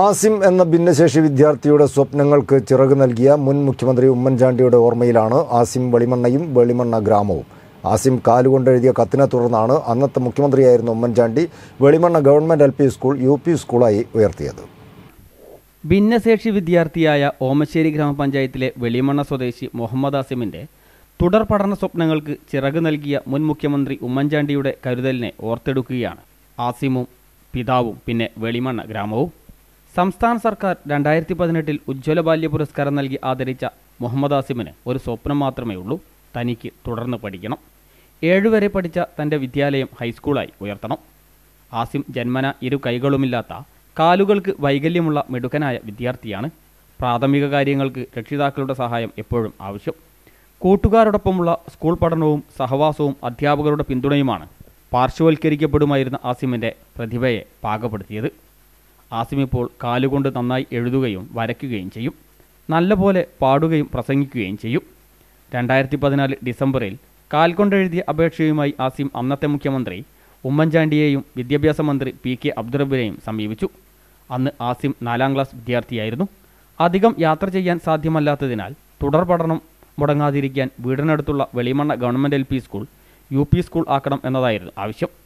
ആസിം എന്ന ഭിന്നശേഷി വിദ്യാർത്ഥിയുടെ സ്വപ്നങ്ങൾക്ക് ചിറക് നൽകിയ മുൻ മുഖ്യമന്ത്രി ഉമ്മൻചാണ്ടിയുടെ ഓർമ്മയിലാണ് ആസിം വെളിമണ്ണയും വെളിമണ്ണ ഗ്രാമവും. ആസിം കാലുകൊണ്ടെഴുതിയ കത്തിനെ തുടർന്നാണ് അന്നത്തെ മുഖ്യമന്ത്രിയായിരുന്ന Oommen Chandy Velimanna government L school U സ്കൂളായി ഉയർത്തിയത്. ഭിന്നശേഷി വിദ്യാർത്ഥിയായ ഓമശ്ശേരി ഗ്രാമപഞ്ചായത്തിലെ വെളിമണ്ണ സ്വദേശി മുഹമ്മദ് ആസിമിന്റെ തുടർ പഠന സ്വപ്നങ്ങൾക്ക് ചിറക് നൽകിയ മുൻ മുഖ്യമന്ത്രി ഉമ്മൻചാണ്ടിയുടെ കരുതലിനെ ഓർത്തെടുക്കുകയാണ് ആസിമും പിതാവും പിന്നെ വെളിമണ്ണ ഗ്രാമവും. സംസ്ഥാന സർക്കാർ രണ്ടായിരത്തി പതിനെട്ടിൽ ഉജ്ജ്വല ബാല്യ പുരസ്കാരം നൽകി ആദരിച്ച മുഹമ്മദ് ആസിമിന് ഒരു സ്വപ്നം മാത്രമേ ഉള്ളൂ. തനിക്ക് തുടർന്ന് പഠിക്കണം. ഏഴുവരെ പഠിച്ച തന്റെ വിദ്യാലയം ഹൈസ്കൂളായി ഉയർത്തണം. ആസിം ജന്മന ഇരു കൈകളുമില്ലാത്ത കാലുകൾക്ക് വൈകല്യമുള്ള മിടുക്കനായ വിദ്യാർത്ഥിയാണ്. പ്രാഥമിക കാര്യങ്ങൾക്ക് രക്ഷിതാക്കളുടെ സഹായം എപ്പോഴും ആവശ്യം. കൂട്ടുകാരോടൊപ്പമുള്ള സ്കൂൾ പഠനവും സഹവാസവും അധ്യാപകരുടെ പിന്തുണയുമാണ് പാർശ്വവൽക്കരിക്കപ്പെടുമായിരുന്ന ആസിമിന്റെ പ്രതിഭയെ പാകപ്പെടുത്തിയത്. ആസിം ഇപ്പോൾ കാലുകൊണ്ട് നന്നായി എഴുതുകയും വരയ്ക്കുകയും ചെയ്യും. നല്ലപോലെ പാടുകയും പ്രസംഗിക്കുകയും ചെയ്യും. രണ്ടായിരത്തി പതിനാല് ഡിസംബറിൽ കാൽകൊണ്ടെഴുതിയ അപേക്ഷയുമായി ആസിം അന്നത്തെ മുഖ്യമന്ത്രി ഉമ്മൻചാണ്ടിയെയും വിദ്യാഭ്യാസ മന്ത്രി പി കെ അബ്ദുറബിനെയും സമീപിച്ചു. അന്ന് ആസിം നാലാം ക്ലാസ് വിദ്യാർത്ഥിയായിരുന്നു. അധികം യാത്ര ചെയ്യാൻ സാധ്യമല്ലാത്തതിനാൽ തുടർ പഠനം മുടങ്ങാതിരിക്കാൻ വീടിനടുത്തുള്ള Velimanna government L school U school ആക്കണം എന്നതായിരുന്നു ആവശ്യം.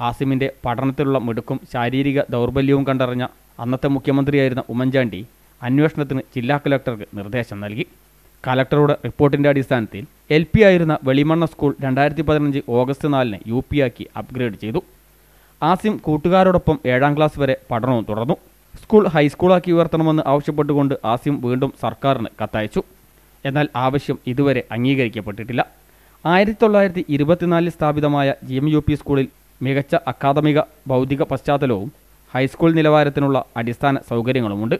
ആസിമിന്റെ പഠനത്തിലുള്ള മിടുക്കും ശാരീരിക ദൗർബല്യവും കണ്ടറിഞ്ഞ അന്നത്തെ മുഖ്യമന്ത്രിയായിരുന്ന ഉമ്മൻചാണ്ടി അന്വേഷണത്തിന് ജില്ലാ കലക്ടർക്ക് നിർദ്ദേശം നൽകി. കലക്ടറുടെ റിപ്പോർട്ടിന്റെ അടിസ്ഥാനത്തിൽ എൽ പി ആയിരുന്ന വെളിമണ്ണ സ്കൂൾ രണ്ടായിരത്തി പതിനഞ്ച് ഓഗസ്റ്റ് നാലിന് യു പി ആക്കി അപ്ഗ്രേഡ് ചെയ്തു. ആസിം കൂട്ടുകാരോടൊപ്പം ഏഴാം ക്ലാസ് വരെ പഠനവും തുടർന്നു. സ്കൂൾ ഹൈസ്കൂളാക്കി ഉയർത്തണമെന്ന് ആവശ്യപ്പെട്ടുകൊണ്ട് ആസിം വീണ്ടും സർക്കാരിന് കത്തയച്ചു. എന്നാൽ ആവശ്യം ഇതുവരെ അംഗീകരിക്കപ്പെട്ടിട്ടില്ല. ആയിരത്തി തൊള്ളായിരത്തി ഇരുപത്തിനാലിൽ സ്ഥാപിതമായ ജി എം യു പി സ്കൂളിൽ മികച്ച അക്കാദമിക ഭൗതിക പശ്ചാത്തലവും ഹൈസ്കൂൾ നിലവാരത്തിനുള്ള അടിസ്ഥാന സൗകര്യങ്ങളുമുണ്ട്.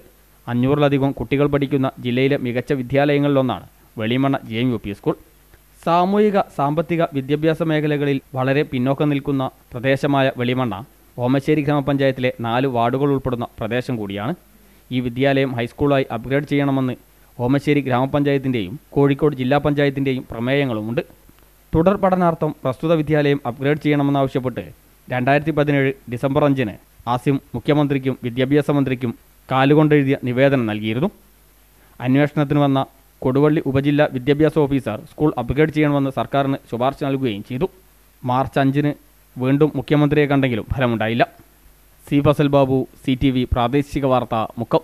അഞ്ഞൂറിലധികം കുട്ടികൾ പഠിക്കുന്ന ജില്ലയിലെ മികച്ച വിദ്യാലയങ്ങളിലൊന്നാണ് Velimanna J M U P school. സാമൂഹിക സാമ്പത്തിക വിദ്യാഭ്യാസ മേഖലകളിൽ വളരെ പിന്നോക്കം നിൽക്കുന്ന പ്രദേശമായ വെളിമണ്ണ ഓമശ്ശേരി ഗ്രാമപഞ്ചായത്തിലെ നാല് വാർഡുകൾ ഉൾപ്പെടുന്ന പ്രദേശം കൂടിയാണ്. ഈ വിദ്യാലയം ഹൈസ്കൂളായി അപ്ഗ്രേഡ് ചെയ്യണമെന്ന് ഓമശ്ശേരി ഗ്രാമപഞ്ചായത്തിന്റെയും കോഴിക്കോട് ജില്ലാ പഞ്ചായത്തിന്റെയും പ്രമേയങ്ങളുമുണ്ട്. തുടർ പഠനാർത്ഥം പ്രസ്തുത വിദ്യാലയം അപ്ഗ്രേഡ് ചെയ്യണമെന്നാവശ്യപ്പെട്ട് രണ്ടായിരത്തി പതിനേഴ് ഡിസംബർ അഞ്ചിന് ആസിം മുഖ്യമന്ത്രിക്കും വിദ്യാഭ്യാസ മന്ത്രിക്കും കാലുകൊണ്ടെഴുതിയ നിവേദനം നൽകിയിരുന്നു. അന്വേഷണത്തിന് വന്ന കൊടുവള്ളി ഉപജില്ല വിദ്യാഭ്യാസ ഓഫീസർ സ്കൂൾ അപ്ഗ്രേഡ് ചെയ്യണമെന്ന് സർക്കാരിന് ശുപാർശ നൽകുകയും ചെയ്തു. മാർച്ച് അഞ്ചിന് വീണ്ടും മുഖ്യമന്ത്രിയെ കണ്ടെങ്കിലും ഫലമുണ്ടായില്ല. C Fazal Babu C T V പ്രാദേശിക വാർത്ത മുക്കം.